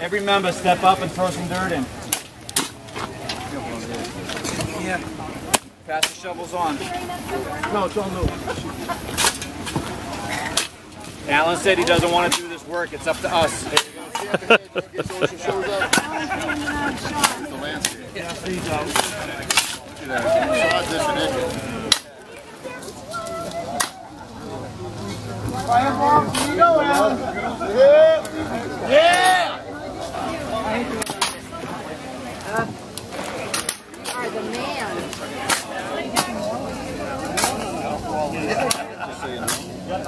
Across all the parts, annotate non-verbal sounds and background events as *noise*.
Every member step up and throw some dirt in. Yeah. Pass the shovels on. No, it's on Lou. Alan said he doesn't want to do this work. It's up to us. *laughs* are Anybody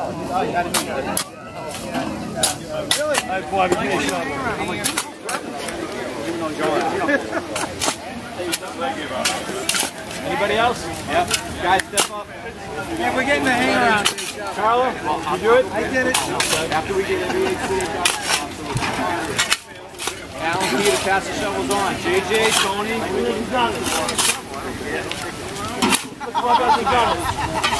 else? Yep. Guys, step up. Yeah, we're getting the hang around. Carla, you do it? I did it. After we get the into Alan Peter, pass the shovels on. JJ, Tony. Paul,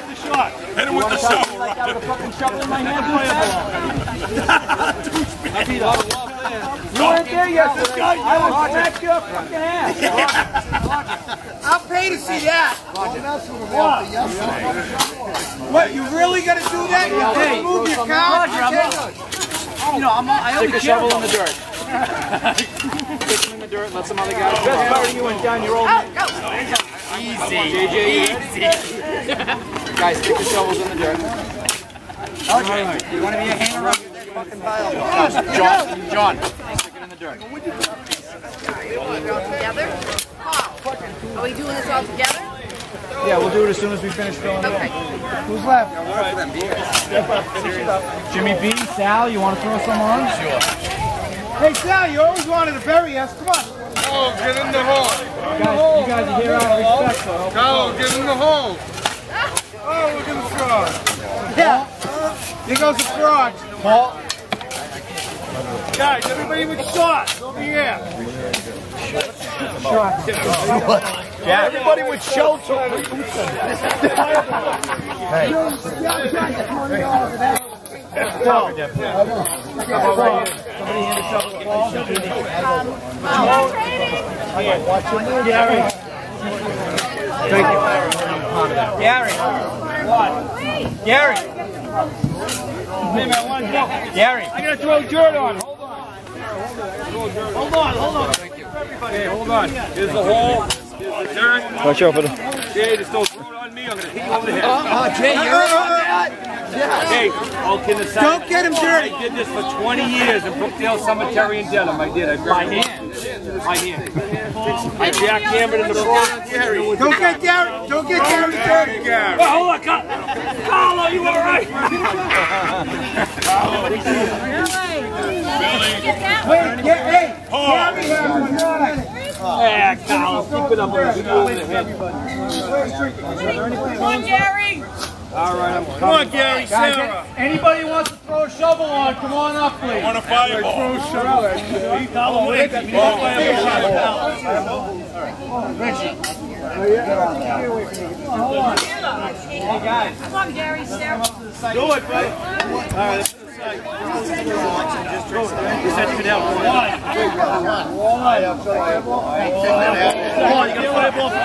Hit him with the shovel. I got a fucking shovel in my hand. I beat up. You weren't there yesterday. I will smack your fucking ass. I'll pay to see that. What, you really gonna do that? You Hey, gonna move your car? Roger, I'm You know, I'm, I only Stick a shovel in the dirt. *laughs* Stick him in the dirt, let some other guys. Best part of you went down your old man. Easy. JJ, easy. *laughs* Guys, stick the shovels in the dirt. Okay. You want to be a hanger up? Fucking pile. John, John, stick it in the dirt. Are we doing together? Are we doing this all together? Yeah, we'll do it as soon as we finish filling it in. Okay. Who's left? Jimmy B, Sal, you want to throw some on? Sure. Hey Sal, you always wanted to bury us. Come on. Oh, get in the hole. Guys, you guys are here out of respect, so help. Get in the hole. Oh, look at the frog. Yeah. Here goes the frog. Paul, Guys, everybody with shots over here. everybody with shelter. Gary. Gary. What? Gary. Hey man, one second. Gary. I gotta throw dirt on. Hold on. Hold on, hold on. Hey, hold on. Here's the hole. Here's the dirt. Watch out for the. Jay, just don't throw it on me. I'm going to hit you over the head. Oh, Jay, you're on that. Hey, all kidding aside. Don't get him dirty. I did this for 20 years in Brookdale Cemetery in Dedham. I did. I My hand. My hand. I jackhammered in the front. Don't get Gary. Don't get Gary dirty. Well, hold on, Carl. Carlo, you all right? Wait, get, hey, Gary has one. Yeah, Carlo, keep it up on the over. Come on, Gary. All right, I'm Come on, Gary, Sarah. Anybody wants to throw a shovel on, come on up, please. on a fireball. Come on, Gary. Sarah. Do it, buddy. All right, let's do the side. You said you could help. One. One. One. Come on, you got to play ball for two